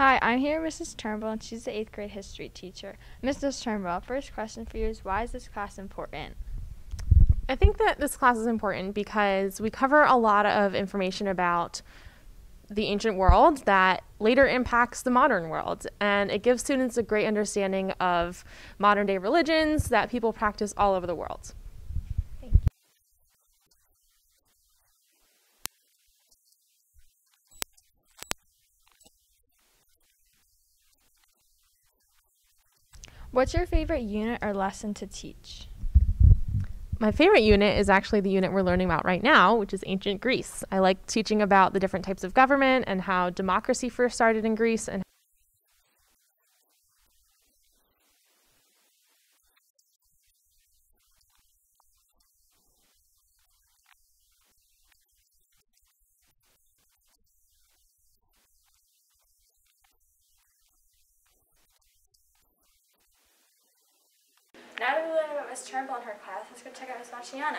Hi, I'm here with Mrs. Turnbull, and she's the eighth grade history teacher. Mrs. Turnbull, first question for you is why is this class important? I think that this class is important because we cover a lot of information about the ancient world that later impacts the modern world. And it gives students a great understanding of modern day religions that people practice all over the world. What's your favorite unit or lesson to teach? My favorite unit is actually the unit we're learning about right now, which is ancient Greece. I like teaching about the different types of government and how democracy first started in Greece and That we learned about Miss Turnbull and her class, let's go check out Miss Maciano.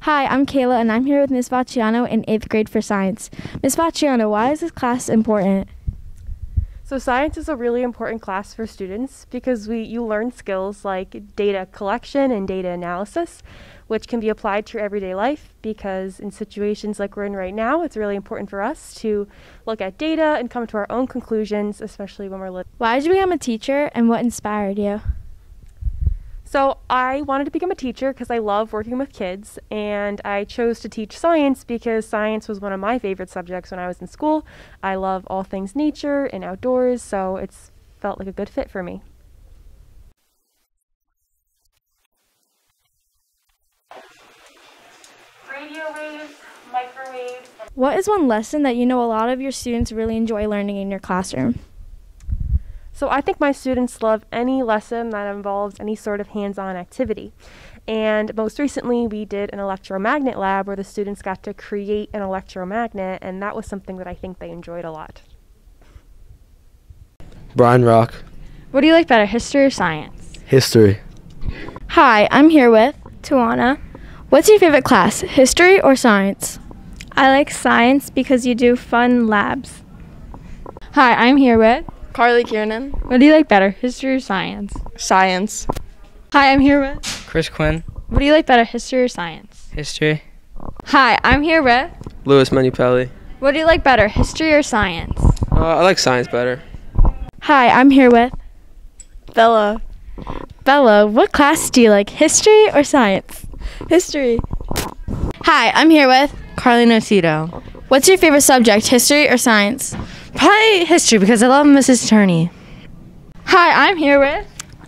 Hi, I'm Kayla, and I'm here with Miss Vacciano in eighth grade for science. Miss Vacciano, why is this class important? So science is a really important class for students because we you learn skills like data collection and data analysis, which can be applied to your everyday life because in situations like we're in right now, it's really important for us to look at data and come to our own conclusions, especially when we're. Why did you become a teacher, and what inspired you? So I wanted to become a teacher because I love working with kids, and I chose to teach science because science was one of my favorite subjects when I was in school. I love all things nature and outdoors, so it's felt like a good fit for me. radio waves, microwaves. What is one lesson that you know a lot of your students really enjoy learning in your classroom? So I think my students love any lesson that involves any sort of hands-on activity. And most recently, we did an electromagnet lab where the students got to create an electromagnet, and that was something that I think they enjoyed a lot. Brian Rock, What do you like better, history or science? history. Hi, I'm here with. Tuana. What's your favorite class, history or science? I like science because you do fun labs. Hi, I'm here with. Carly Kiernan, What do you like better, history or science? Science. Hi, I'm here with. Chris Quinn, What do you like better, history or science? History. Hi, I'm here with. Louis Manupelli. What do you like better, history or science? Uh, I like science better. Hi, I'm here with. Bella, Bella, what class do you like, history or science? History. Hi, I'm here with. Carly Nocito. What's your favorite subject, history or science? Probably history because I love Mrs. Turney. Hi, I'm here with.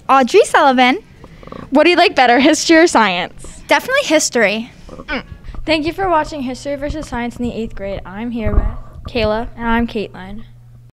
Audrey Sullivan. What do you like better, history or science? Definitely history. Mm. Thank you for watching History versus Science in the eighth grade. I'm here with Kayla. and I'm Caitlin.